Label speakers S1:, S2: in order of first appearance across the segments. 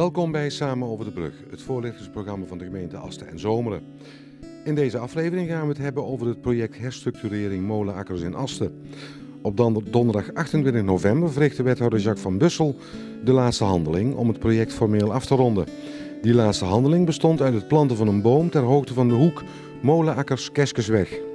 S1: Welkom bij Samen over de Brug, het voorlichtingsprogramma van de gemeente Asten en Zomeren. In deze aflevering gaan we het hebben over het project herstructurering Molenakkers in Asten. Op donderdag 28 november verrichtte wethouder Jacques van Bussel de laatste handeling om het project formeel af te ronden. Die laatste handeling bestond uit het planten van een boom ter hoogte van de hoek Molenakkers-Keskesweg.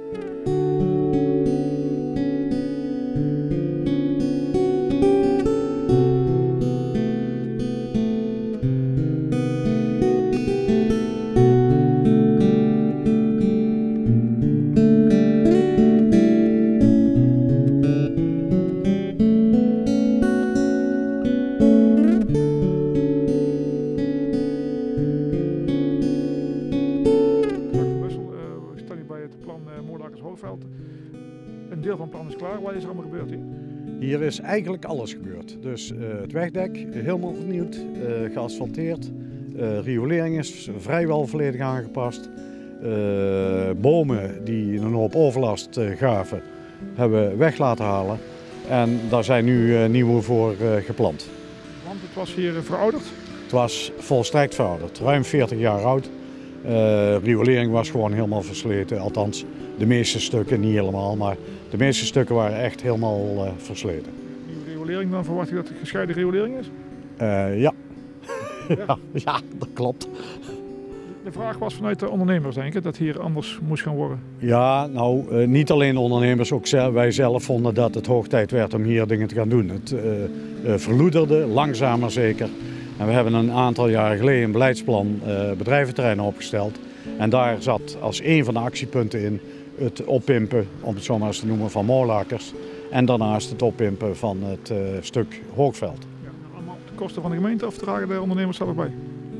S2: Deel van het plan is klaar. Wat is er allemaal gebeurd hier?
S3: Hier is eigenlijk alles gebeurd. Dus uh, het wegdek helemaal vernieuwd, uh, geasfalteerd. Uh, riolering is vrijwel volledig aangepast. bomen die een hoop overlast gaven, hebben we weg laten halen. En daar zijn nu nieuwe voor geplant.
S2: Want het was hier verouderd?
S3: Het was volstrekt verouderd, ruim 40 jaar oud. Uh, riolering was gewoon helemaal versleten. Althans, de meeste stukken, niet helemaal, maar de meeste stukken waren echt helemaal uh, versleten.
S2: Nieuwe riolering, dan verwacht je dat het gescheiden riolering is?
S3: Uh, ja. ja. ja, dat klopt.
S2: De vraag was vanuit de ondernemers, denk ik, dat hier anders moest gaan worden.
S3: Ja, nou, niet alleen ondernemers, ook wij zelf vonden dat het hoog tijd werd om hier dingen te gaan doen. Het verloederde, langzamer zeker. En we hebben een aantal jaren geleden een beleidsplan uh, bedrijventerreinen opgesteld. En daar zat als een van de actiepunten in het oppimpen, om het zo maar eens te noemen, van molakers. En daarnaast het oppimpen van het uh, stuk Hoogveld.
S2: Ja, allemaal op de kosten van de gemeente of dragen de ondernemers zelf bij?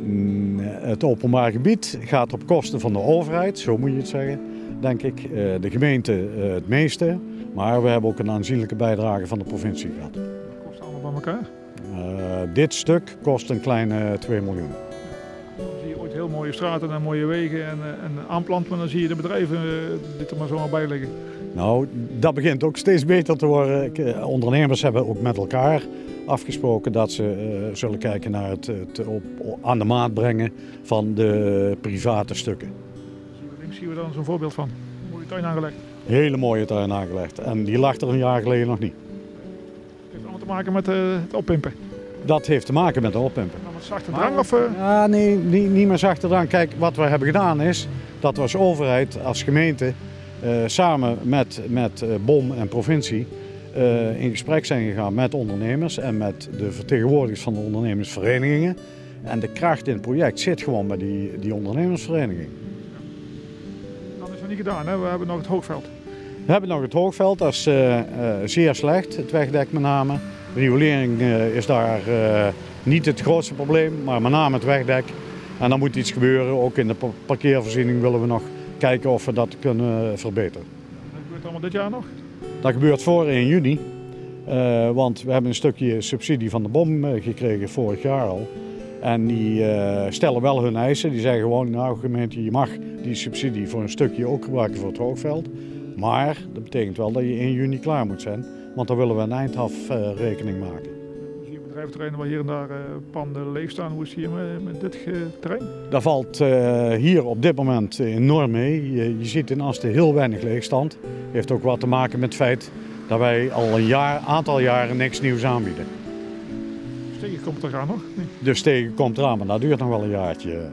S3: Mm, het openbaar gebied gaat op kosten van de overheid, zo moet je het zeggen, denk ik. Uh, de gemeente het meeste, maar we hebben ook een aanzienlijke bijdrage van de provincie gehad. Dat
S2: kost allemaal bij elkaar?
S3: Uh, dit stuk kost een kleine 2 miljoen.
S2: Dan zie je ooit heel mooie straten en mooie wegen en, en aanplant, maar dan zie je de bedrijven dit er maar zomaar bij liggen.
S3: Nou, dat begint ook steeds beter te worden. Ondernemers hebben ook met elkaar afgesproken dat ze uh, zullen kijken naar het, het op, aan de maat brengen van de private stukken.
S2: Links zien we dan zo'n voorbeeld van. Een mooie tuin aangelegd.
S3: Hele mooie tuin aangelegd. En die lag er een jaar geleden nog niet.
S2: Het heeft allemaal te maken met het oppimpen.
S3: Dat heeft te maken met de oppimpen.
S2: Nou, met zachte drang of? Uh...
S3: Ja, nee, niet, niet meer zachte drang. Kijk, wat we hebben gedaan is dat we als overheid, als gemeente, uh, samen met, met uh, BOM en provincie in gesprek zijn gegaan met ondernemers en met de vertegenwoordigers van de ondernemersverenigingen. En de kracht in het project zit gewoon bij die, die ondernemersvereniging.
S2: Dat is nog niet gedaan, hè? we hebben nog het hoogveld.
S3: We hebben nog het hoogveld, dat is zeer slecht, het wegdek met name. Riolering uh, is daar uh, niet het grootste probleem, maar met name het wegdek. En dan moet iets gebeuren. Ook in de parkeervoorziening willen we nog kijken of we dat kunnen verbeteren.
S2: Dat gebeurt allemaal dit jaar nog?
S3: Dat gebeurt voor 1 juni. Uh, want we hebben een stukje subsidie van de BOM gekregen vorig jaar al. En die stellen wel hun eisen. Die zeggen gewoon, nou gemeente, je mag die subsidie voor een stukje ook gebruiken voor het hoogveld. Maar dat betekent wel dat je 1 juni klaar moet zijn. Want dan willen we een eindafrekening maken.
S2: We zien bedrijventerreinen waar hier en daar uh, panden leeg staan. Hoe is het hier met, dit terrein?
S3: Dat valt hier op dit moment enorm mee. Je, je ziet in Asten heel weinig leegstand. Heeft ook wat te maken met het feit dat wij al een jaar, aantal jaren niks nieuws aanbieden.
S2: De stegen komt eraan nog?
S3: Nee. De stegen komt eraan, maar dat duurt nog wel een jaartje.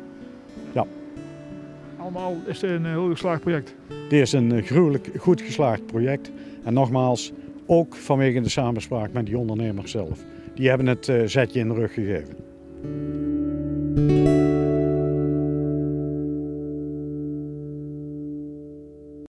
S2: Allemaal is het een heel geslaagd project?
S3: Dit is een gruwelijk goed geslaagd project. En nogmaals, ook vanwege de samenspraak met die ondernemers zelf. Die hebben het uh, zetje in de rug gegeven.